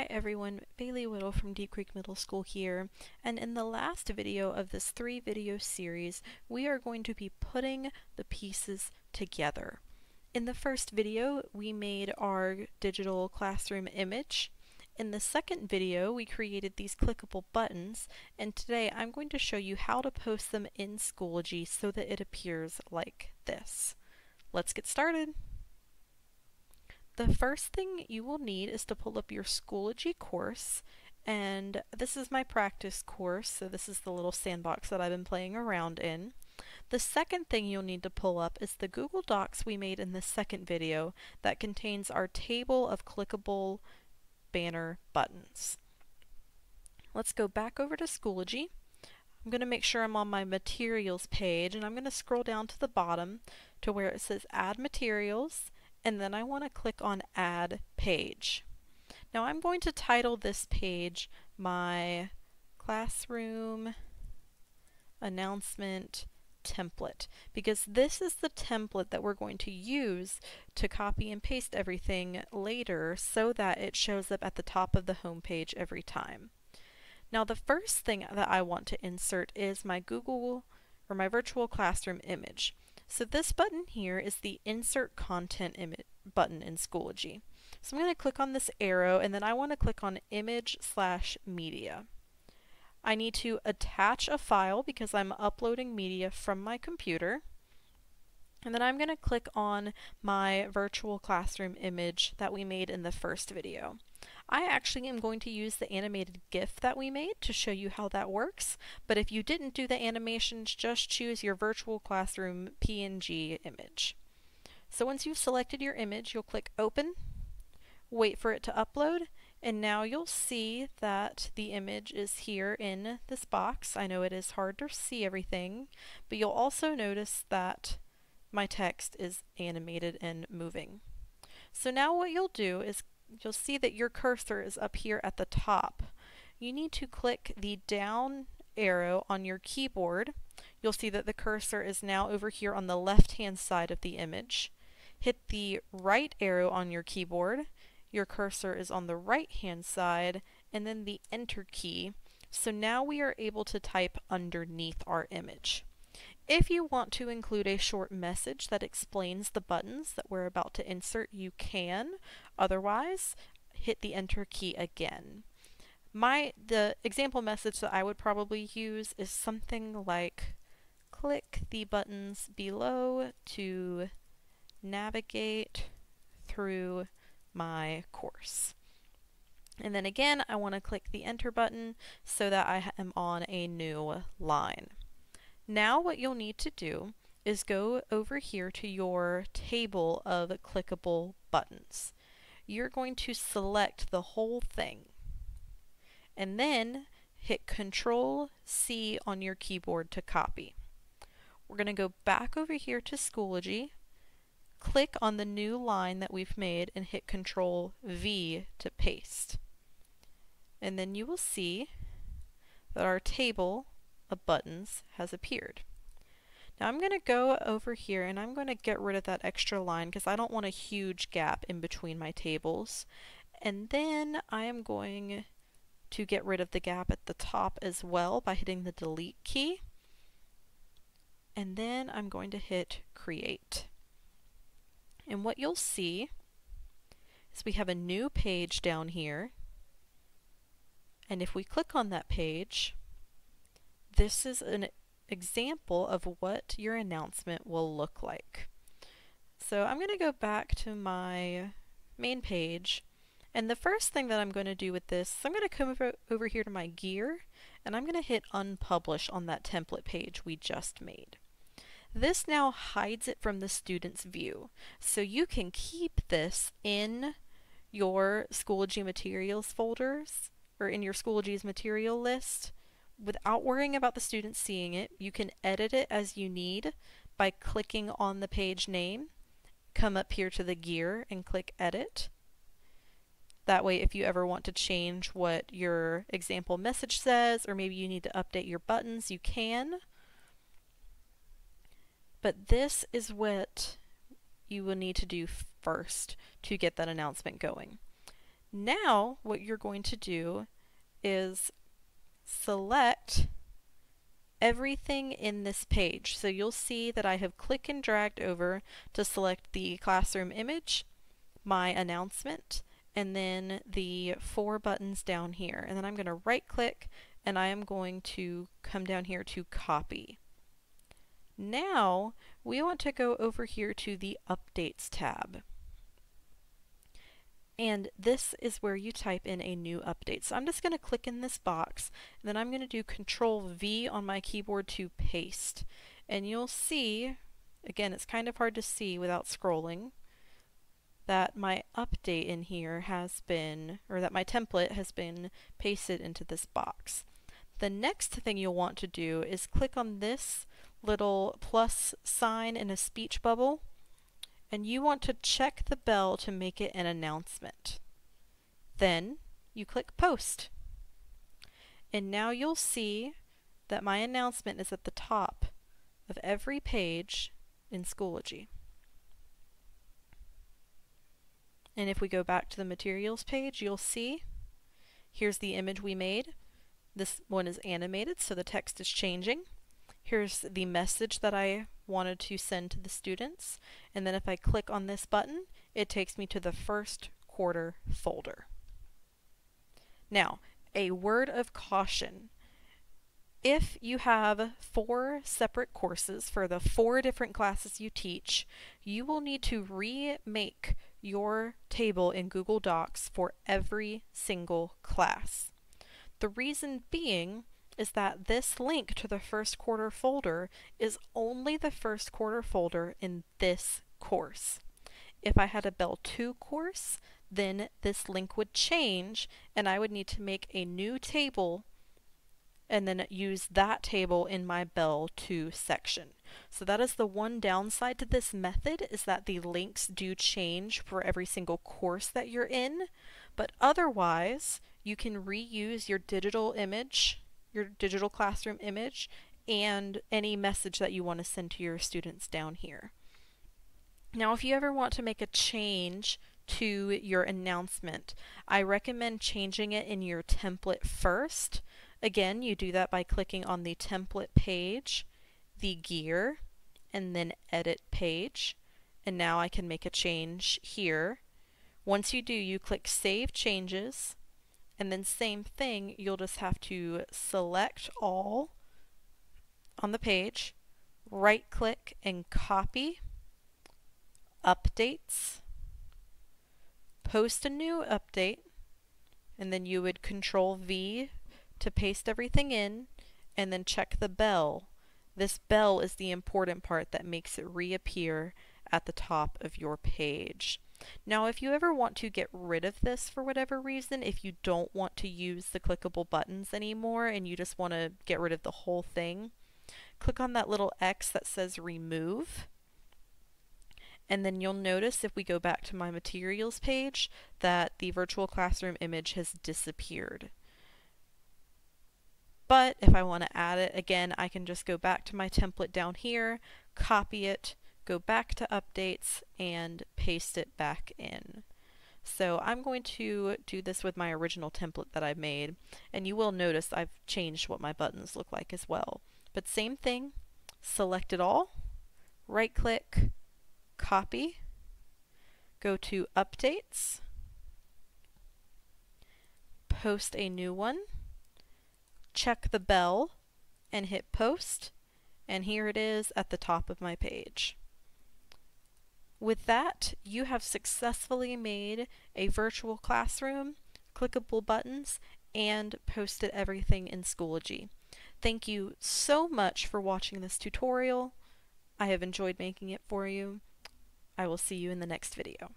Hi everyone, Bailey Whittle from Deep Creek Middle School here, and in the last video of this three video series, we are going to be putting the pieces together. In the first video, we made our digital classroom image. In the second video, we created these clickable buttons, and today I'm going to show you how to post them in Schoology so that it appears like this. Let's get started! The first thing you will need is to pull up your Schoology course and this is my practice course so this is the little sandbox that I've been playing around in. The second thing you'll need to pull up is the Google Docs we made in the second video that contains our table of clickable banner buttons. Let's go back over to Schoology. I'm going to make sure I'm on my materials page and I'm going to scroll down to the bottom to where it says add materials and then I want to click on Add Page. Now I'm going to title this page my Classroom Announcement template because this is the template that we're going to use to copy and paste everything later so that it shows up at the top of the home page every time. Now the first thing that I want to insert is my Google or my virtual classroom image. So this button here is the Insert Content button in Schoology. So I'm going to click on this arrow and then I want to click on Image slash Media. I need to attach a file because I'm uploading media from my computer. And then I'm going to click on my virtual classroom image that we made in the first video. I actually am going to use the animated GIF that we made to show you how that works, but if you didn't do the animations, just choose your virtual classroom PNG image. So once you've selected your image, you'll click Open, wait for it to upload, and now you'll see that the image is here in this box. I know it is hard to see everything, but you'll also notice that my text is animated and moving. So now what you'll do is you'll see that your cursor is up here at the top. You need to click the down arrow on your keyboard. You'll see that the cursor is now over here on the left hand side of the image. Hit the right arrow on your keyboard. Your cursor is on the right hand side and then the enter key. So now we are able to type underneath our image. If you want to include a short message that explains the buttons that we're about to insert, you can. Otherwise, hit the enter key again. My The example message that I would probably use is something like click the buttons below to navigate through my course. And then again, I want to click the enter button so that I am on a new line. Now what you'll need to do is go over here to your table of clickable buttons. You're going to select the whole thing and then hit Control C on your keyboard to copy. We're going to go back over here to Schoology, click on the new line that we've made and hit Control V to paste. And then you will see that our table of buttons has appeared. Now I'm going to go over here and I'm going to get rid of that extra line because I don't want a huge gap in between my tables. And then I am going to get rid of the gap at the top as well by hitting the delete key. And then I'm going to hit create. And what you'll see is we have a new page down here. And if we click on that page, this is an example of what your announcement will look like. So I'm going to go back to my main page and the first thing that I'm going to do with this, I'm going to come over, over here to my gear and I'm going to hit unpublish on that template page we just made. This now hides it from the student's view. So you can keep this in your Schoology materials folders or in your Schoology's material list without worrying about the students seeing it, you can edit it as you need by clicking on the page name, come up here to the gear and click edit. That way if you ever want to change what your example message says or maybe you need to update your buttons, you can. But this is what you will need to do first to get that announcement going. Now what you're going to do is select everything in this page. So you'll see that I have click and dragged over to select the classroom image, my announcement, and then the four buttons down here. And then I'm going to right click and I am going to come down here to copy. Now we want to go over here to the Updates tab. And this is where you type in a new update. So I'm just going to click in this box, and then I'm going to do Control V on my keyboard to paste. And you'll see, again, it's kind of hard to see without scrolling, that my update in here has been, or that my template has been pasted into this box. The next thing you'll want to do is click on this little plus sign in a speech bubble and you want to check the bell to make it an announcement. Then you click post. And now you'll see that my announcement is at the top of every page in Schoology. And if we go back to the materials page, you'll see here's the image we made. This one is animated, so the text is changing. Here's the message that I wanted to send to the students. And then if I click on this button, it takes me to the first quarter folder. Now, a word of caution. If you have four separate courses for the four different classes you teach, you will need to remake your table in Google Docs for every single class. The reason being is that this link to the first quarter folder is only the first quarter folder in this course. If I had a Bell 2 course, then this link would change and I would need to make a new table and then use that table in my Bell 2 section. So that is the one downside to this method is that the links do change for every single course that you're in, but otherwise you can reuse your digital image your digital classroom image and any message that you want to send to your students down here. Now if you ever want to make a change to your announcement, I recommend changing it in your template first. Again, you do that by clicking on the template page, the gear, and then edit page. And now I can make a change here. Once you do, you click Save Changes, and then same thing, you'll just have to select all on the page, right click and copy, updates, post a new update, and then you would control V to paste everything in, and then check the bell. This bell is the important part that makes it reappear at the top of your page. Now if you ever want to get rid of this for whatever reason, if you don't want to use the clickable buttons anymore and you just want to get rid of the whole thing, click on that little X that says remove and then you'll notice if we go back to my materials page that the virtual classroom image has disappeared. But if I want to add it again, I can just go back to my template down here, copy it, go back to updates and paste it back in. So I'm going to do this with my original template that I made, and you will notice I've changed what my buttons look like as well. But same thing, select it all, right click, copy, go to updates, post a new one, check the bell, and hit post, and here it is at the top of my page. With that, you have successfully made a virtual classroom, clickable buttons, and posted everything in Schoology. Thank you so much for watching this tutorial. I have enjoyed making it for you. I will see you in the next video.